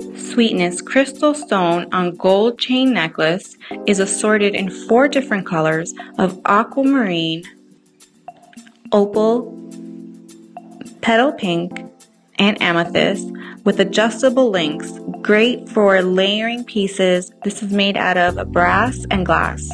Sweetness crystal stone on gold chain necklace is assorted in four different colors of aquamarine, opal, petal pink, and amethyst with adjustable links. Great for layering pieces. This is made out of brass and glass.